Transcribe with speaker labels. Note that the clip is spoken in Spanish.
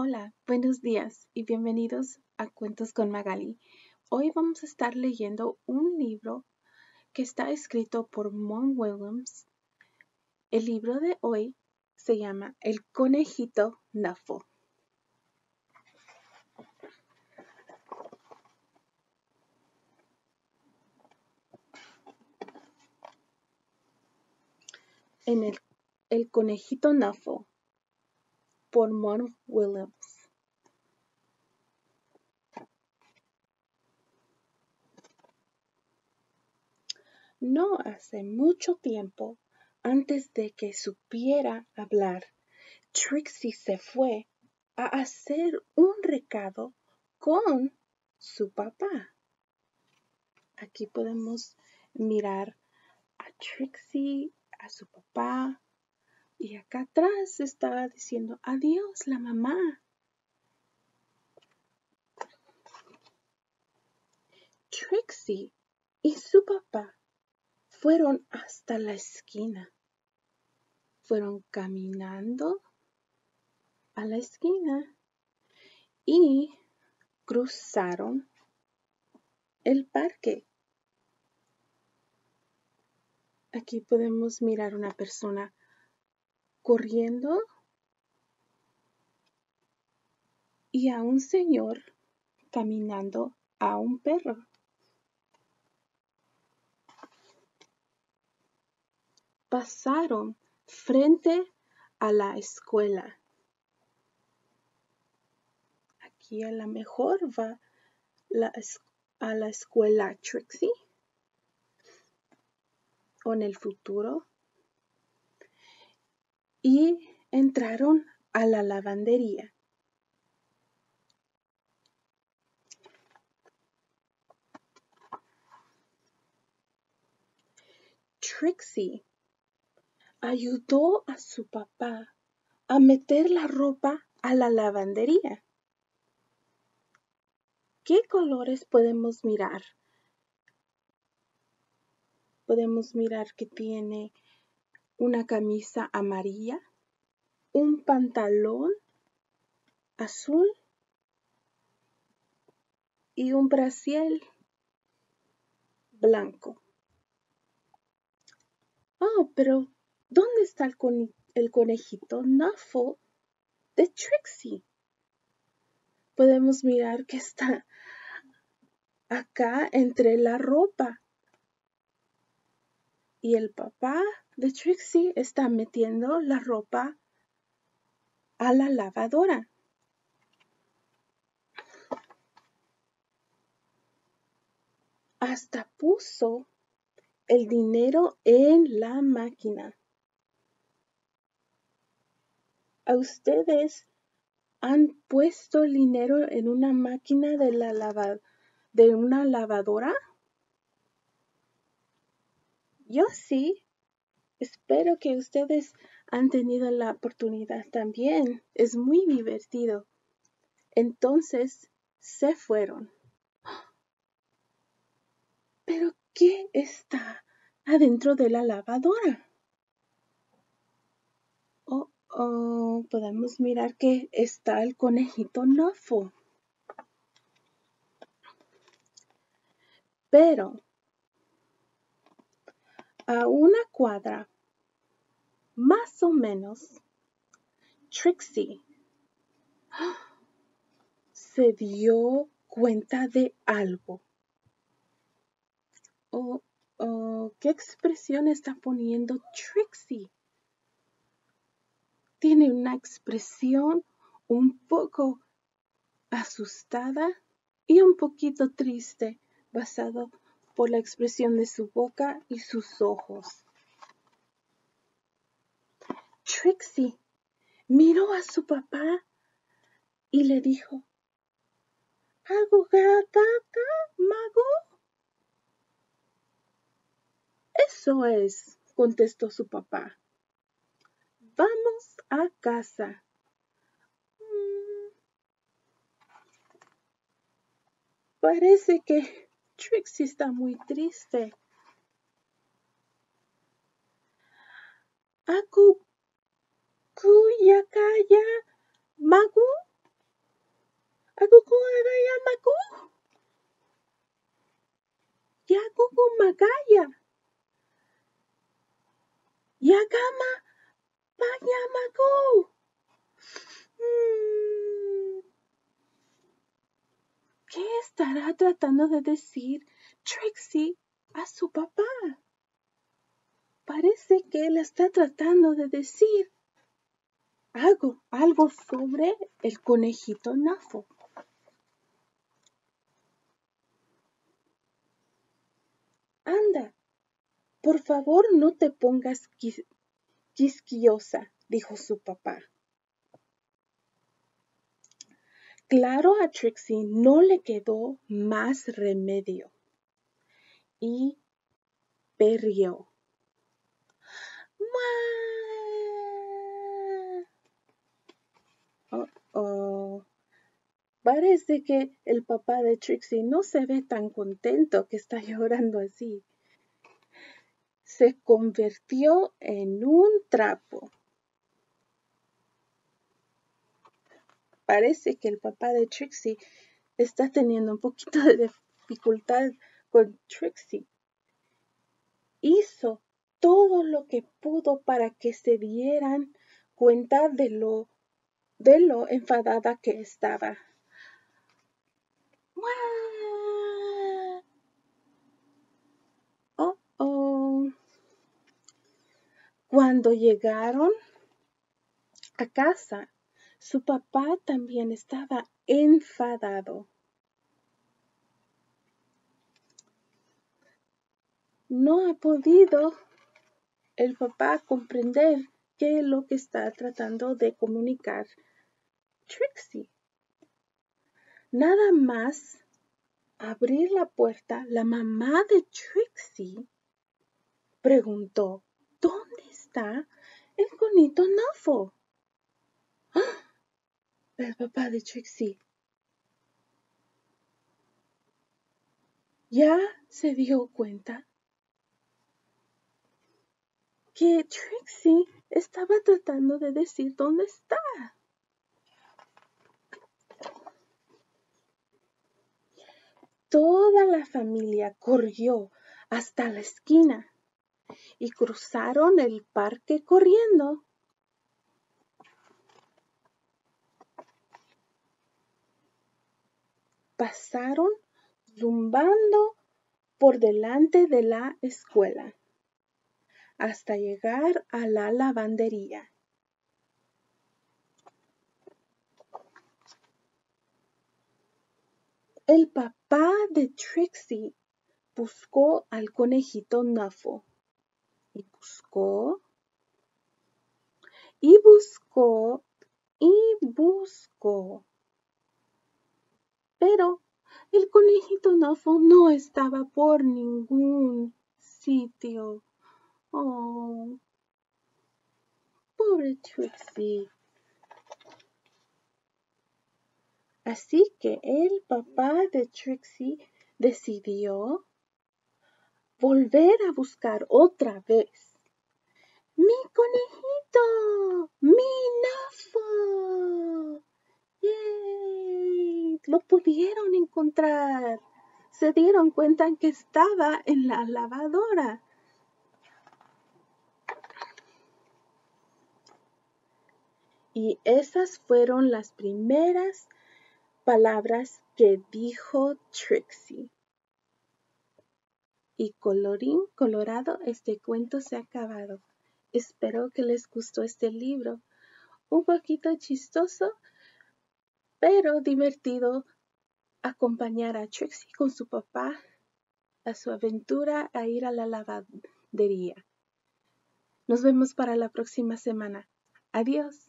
Speaker 1: Hola, buenos días y bienvenidos a Cuentos con Magali. Hoy vamos a estar leyendo un libro que está escrito por Mon Williams. El libro de hoy se llama El conejito Nuffle. En el, el conejito Nuffle por Mon Williams. No hace mucho tiempo, antes de que supiera hablar, Trixie se fue a hacer un recado con su papá. Aquí podemos mirar a Trixie, a su papá, y acá atrás estaba diciendo adiós la mamá. Trixie y su papá fueron hasta la esquina. Fueron caminando a la esquina y cruzaron el parque. Aquí podemos mirar una persona corriendo y a un señor caminando a un perro. Pasaron frente a la escuela. Aquí a lo mejor va a la escuela Trixie o en el futuro y entraron a la lavandería. Trixie ayudó a su papá a meter la ropa a la lavandería. ¿Qué colores podemos mirar? Podemos mirar que tiene una camisa amarilla, un pantalón azul y un brasiel blanco. Oh, pero ¿dónde está el, el conejito Nuffle de Trixie? Podemos mirar que está acá entre la ropa. Y el papá de Trixie está metiendo la ropa a la lavadora. Hasta puso el dinero en la máquina. ¿A ustedes han puesto el dinero en una máquina de, la de una lavadora? Yo sí. Espero que ustedes han tenido la oportunidad también. Es muy divertido. Entonces se fueron. ¿Pero qué está adentro de la lavadora? Oh, oh, podemos mirar que está el conejito Nofo. Pero a una cuadra, más o menos, Trixie se dio cuenta de algo. Oh, oh, ¿Qué expresión está poniendo Trixie? Tiene una expresión un poco asustada y un poquito triste, basado por la expresión de su boca y sus ojos. Trixie miró a su papá y le dijo, gata, mago? Eso es, contestó su papá. Vamos a casa. Mm. Parece que Trixie está muy triste. Aku kuyakaya magu Agugu agaya maku. Ya gugu magaya. Ya gama panyamaku. Mm. ¿Qué estará tratando de decir Trixie a su papá? Parece que él está tratando de decir algo, algo sobre el conejito Nafo. Anda, por favor no te pongas quisquillosa, dijo su papá. Claro, a Trixie no le quedó más remedio y perrió. Oh, oh. Parece que el papá de Trixie no se ve tan contento que está llorando así. Se convirtió en un trapo. Parece que el papá de Trixie está teniendo un poquito de dificultad con Trixie. Hizo todo lo que pudo para que se dieran cuenta de lo de lo enfadada que estaba. Oh, oh. Cuando llegaron a casa, su papá también estaba enfadado. No ha podido el papá comprender qué es lo que está tratando de comunicar Trixie. Nada más abrir la puerta, la mamá de Trixie preguntó, ¿dónde está el conito Nafo? El papá de Trixie ya se dio cuenta que Trixie estaba tratando de decir dónde está. Toda la familia corrió hasta la esquina y cruzaron el parque corriendo. Pasaron zumbando por delante de la escuela hasta llegar a la lavandería. El papá de Trixie buscó al conejito Nuffle y buscó y buscó y buscó. Pero el conejito Nuffle no estaba por ningún sitio. Oh, pobre Trixie. Así que el papá de Trixie decidió volver a buscar otra vez. ¡Mi conejito! ¡Mi nafo! ¡Yay! Lo encontrar. Se dieron cuenta que estaba en la lavadora. Y esas fueron las primeras palabras que dijo Trixie. Y colorín colorado, este cuento se ha acabado. Espero que les gustó este libro. Un poquito chistoso, pero divertido acompañar a Trixie con su papá a su aventura a ir a la lavandería. Nos vemos para la próxima semana. Adiós.